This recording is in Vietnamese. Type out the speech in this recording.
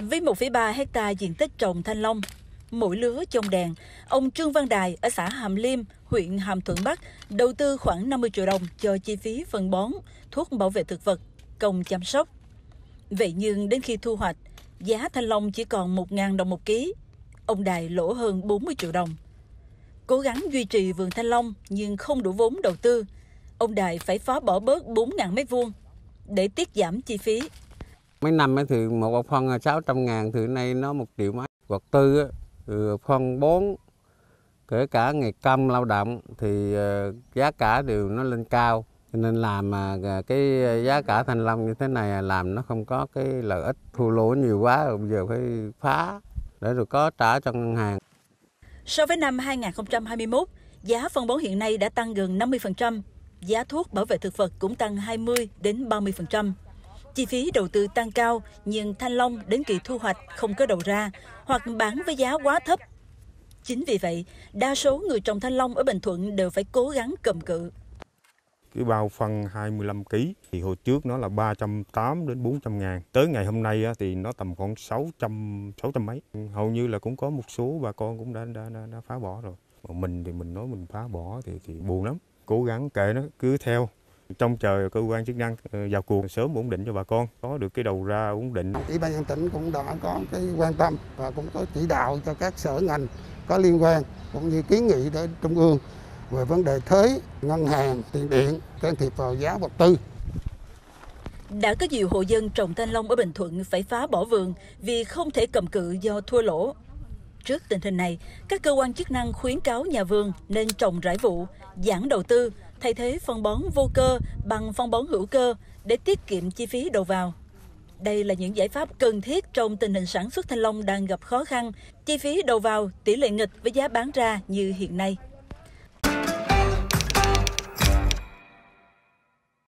Với 1,3 hecta diện tích trồng thanh long, mỗi lứa trồng đèn, ông Trương Văn Đài ở xã Hàm Liêm, huyện Hàm Thuận Bắc đầu tư khoảng 50 triệu đồng cho chi phí phân bón, thuốc bảo vệ thực vật, công chăm sóc. Vậy nhưng đến khi thu hoạch, giá thanh long chỉ còn 1.000 đồng một ký. Ông Đài lỗ hơn 40 triệu đồng. Cố gắng duy trì vườn thanh long nhưng không đủ vốn đầu tư. Ông Đài phải phá bỏ bớt 4.000 mét vuông để tiết giảm chi phí. Mấy năm ấy thì một phân 600 ngàn thì nay nó một triệu mấy. Hoặc tư ừ, phân bón, kể cả ngày công lao động thì ờ, giá cả đều nó lên cao. Cho nên làm mà cái giá cả thanh long như thế này à, làm nó không có cái lợi ích thua lỗ nhiều quá bây giờ phải phá để rồi có trả cho ngân hàng. So với năm 2021, giá phân bón hiện nay đã tăng gần 50%, giá thuốc bảo vệ thực vật cũng tăng 20 đến 30%. Chi phí đầu tư tăng cao, nhưng thanh long đến kỳ thu hoạch không có đầu ra hoặc bán với giá quá thấp. Chính vì vậy, đa số người trồng thanh long ở Bình Thuận đều phải cố gắng cầm cự. Cái bao phân 25 kg thì hồi trước nó là 380 đến 400 ngàn. Tới ngày hôm nay thì nó tầm khoảng 600 600 mấy. Hầu như là cũng có một số bà con cũng đã đã, đã, đã phá bỏ rồi. Mà mình thì mình nói mình phá bỏ thì thì buồn lắm. Cố gắng kệ nó cứ theo trong chờ cơ quan chức năng ờ, vào cuộc sớm ổn định cho bà con có được cái đầu ra ổn định. Ủy ban nhân tỉnh cũng đã có cái quan tâm và cũng có chỉ đạo cho các sở ngành có liên quan cũng như kiến nghị đến trung ương về vấn đề thuế, ngân hàng, tiền điện can thiệp vào giá vật tư. Đã có nhiều hộ dân trồng thanh long ở Bình Thuận phải phá bỏ vườn vì không thể cầm cự do thua lỗ. Trước tình hình này, các cơ quan chức năng khuyến cáo nhà vườn nên trồng rải vụ, giảm đầu tư, thay thế phân bón vô cơ bằng phân bón hữu cơ để tiết kiệm chi phí đầu vào. Đây là những giải pháp cần thiết trong tình hình sản xuất thanh long đang gặp khó khăn, chi phí đầu vào tỷ lệ nghịch với giá bán ra như hiện nay.